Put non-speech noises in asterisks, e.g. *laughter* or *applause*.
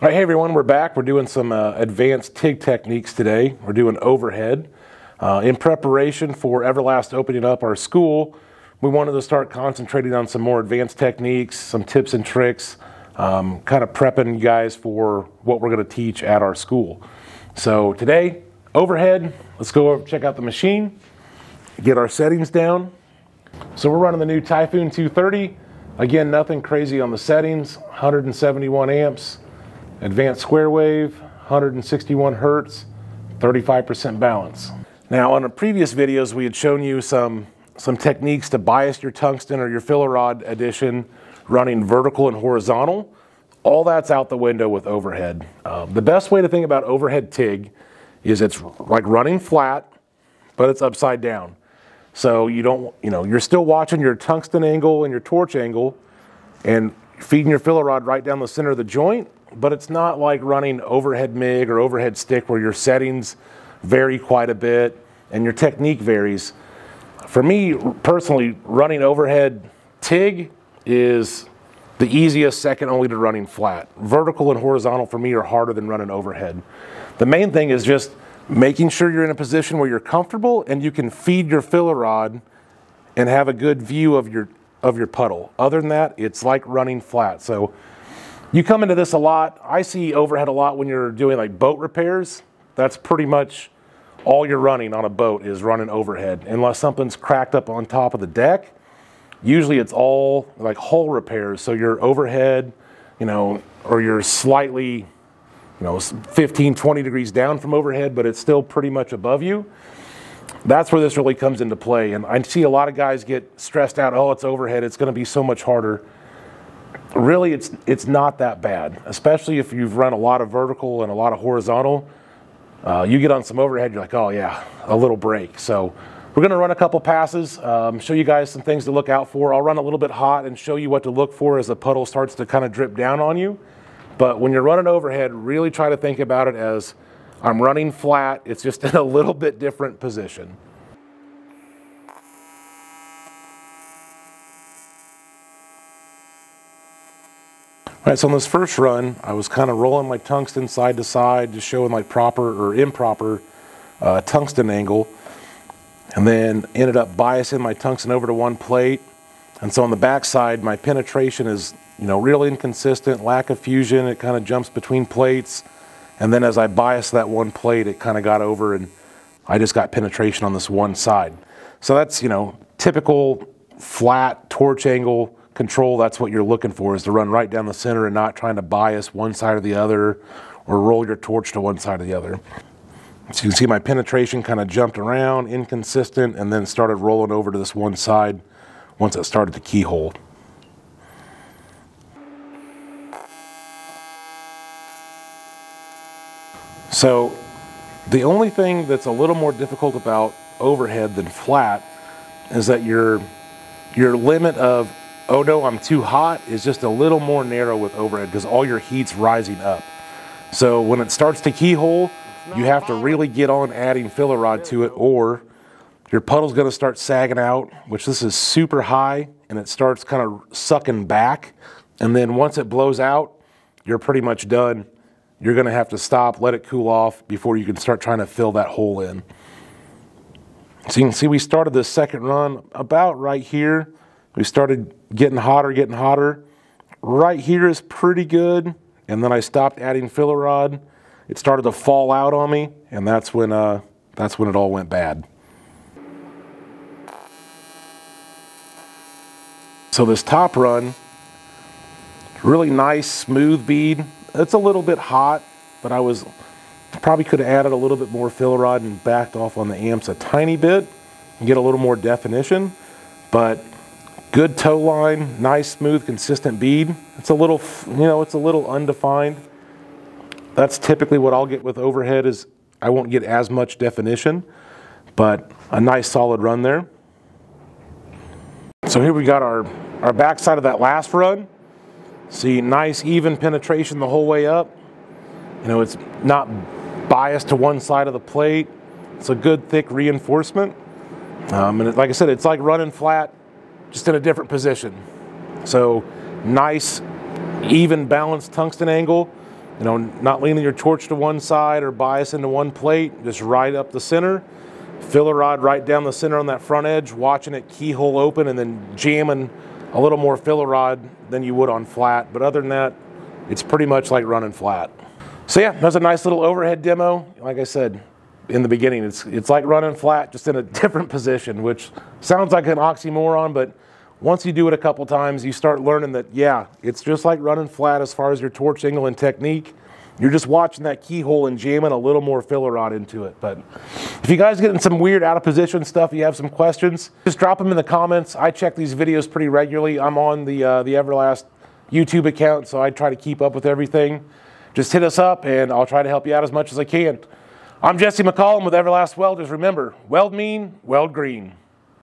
All right, hey everyone, we're back. We're doing some uh, advanced TIG techniques today. We're doing overhead. Uh, in preparation for Everlast opening up our school, we wanted to start concentrating on some more advanced techniques, some tips and tricks, um, kind of prepping you guys for what we're going to teach at our school. So today, overhead, let's go over, check out the machine, get our settings down. So we're running the new Typhoon 230. Again, nothing crazy on the settings, 171 amps, advanced square wave, 161 hertz, 35% balance. Now on the previous videos we had shown you some, some techniques to bias your tungsten or your filler rod addition running vertical and horizontal. All that's out the window with overhead. Um, the best way to think about overhead TIG is it's like running flat, but it's upside down. So you don't, you know, you're still watching your tungsten angle and your torch angle and feeding your filler rod right down the center of the joint, but it's not like running overhead MIG or overhead stick where your settings vary quite a bit and your technique varies. For me personally, running overhead TIG is the easiest, second only to running flat. Vertical and horizontal for me are harder than running overhead. The main thing is just making sure you're in a position where you're comfortable and you can feed your filler rod and have a good view of your of your puddle. Other than that, it's like running flat. So you come into this a lot. I see overhead a lot when you're doing like boat repairs. That's pretty much all you're running on a boat is running overhead. Unless something's cracked up on top of the deck, usually it's all like hull repairs. So you're overhead, you know, or you're slightly, you know, 15, 20 degrees down from overhead, but it's still pretty much above you. That's where this really comes into play. And I see a lot of guys get stressed out, oh, it's overhead, it's going to be so much harder really it's it's not that bad, especially if you've run a lot of vertical and a lot of horizontal. Uh, you get on some overhead, you're like, oh yeah, a little break. So we're going to run a couple passes, um, show you guys some things to look out for. I'll run a little bit hot and show you what to look for as the puddle starts to kind of drip down on you. But when you're running overhead, really try to think about it as I'm running flat. It's just *laughs* in a little bit different position. All right, so on this first run, I was kind of rolling my tungsten side to side, just showing like proper or improper uh, tungsten angle, and then ended up biasing my tungsten over to one plate. And so on the back side, my penetration is, you know, real inconsistent, lack of fusion. It kind of jumps between plates. And then as I biased that one plate, it kind of got over and I just got penetration on this one side. So that's, you know, typical flat torch angle control, that's what you're looking for, is to run right down the center and not trying to bias one side or the other or roll your torch to one side or the other. So you can see my penetration kind of jumped around, inconsistent, and then started rolling over to this one side once it started the keyhole. So the only thing that's a little more difficult about overhead than flat is that your, your limit of oh no, I'm too hot is just a little more narrow with overhead because all your heat's rising up. So when it starts to keyhole, you have to really get on adding filler rod to it or your puddle's gonna start sagging out, which this is super high and it starts kind of sucking back. And then once it blows out, you're pretty much done. You're gonna have to stop, let it cool off before you can start trying to fill that hole in. So you can see we started this second run about right here. We started getting hotter, getting hotter. Right here is pretty good. And then I stopped adding filler rod. It started to fall out on me, and that's when, uh, that's when it all went bad. So this top run, really nice, smooth bead. It's a little bit hot, but I was probably could have added a little bit more filler rod and backed off on the amps a tiny bit and get a little more definition. But Good toe line, nice, smooth, consistent bead. It's a little, you know, it's a little undefined. That's typically what I'll get with overhead is I won't get as much definition, but a nice solid run there. So here we got our, our backside of that last run. See, nice even penetration the whole way up. You know, it's not biased to one side of the plate. It's a good thick reinforcement. Um, and it, like I said, it's like running flat just in a different position. So nice, even balanced tungsten angle. You know, not leaning your torch to one side or bias into one plate, just right up the center. Filler rod right down the center on that front edge, watching it keyhole open and then jamming a little more filler rod than you would on flat. But other than that, it's pretty much like running flat. So yeah, that's a nice little overhead demo. Like I said in the beginning, it's, it's like running flat, just in a *laughs* different position, which sounds like an oxymoron, but once you do it a couple times, you start learning that, yeah, it's just like running flat as far as your torch angle and technique. You're just watching that keyhole and jamming a little more filler rod into it. But if you guys getting some weird out of position stuff, you have some questions, just drop them in the comments. I check these videos pretty regularly. I'm on the, uh, the Everlast YouTube account, so I try to keep up with everything. Just hit us up and I'll try to help you out as much as I can. I'm Jesse McCollum with Everlast Welders. Remember, weld mean, weld green.